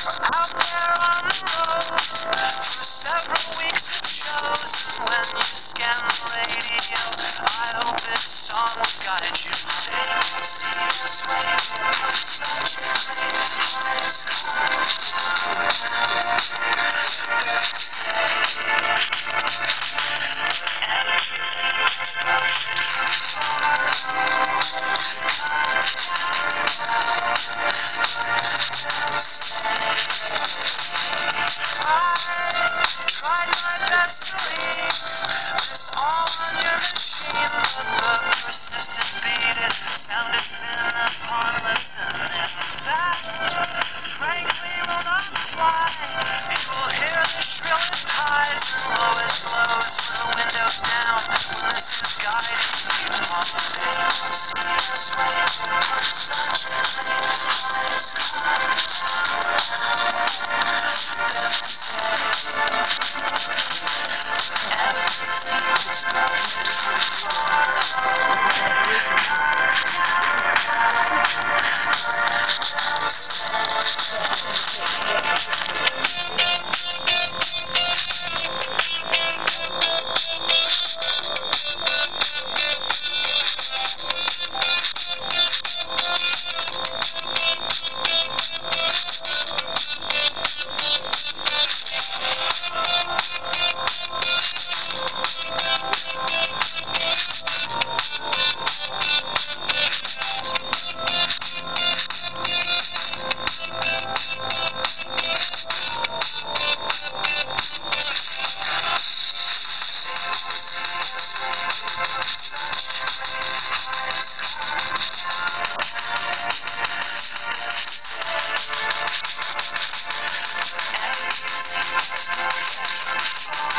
Out there on the road for several weeks it shows. When you scan the radio, I hope this song will guide you. A highs Everything is persistent beating sounded thin upon frankly, will not fly. You will hear the shrillest highs and lowest lows. The windows down when this is you come Everything is from far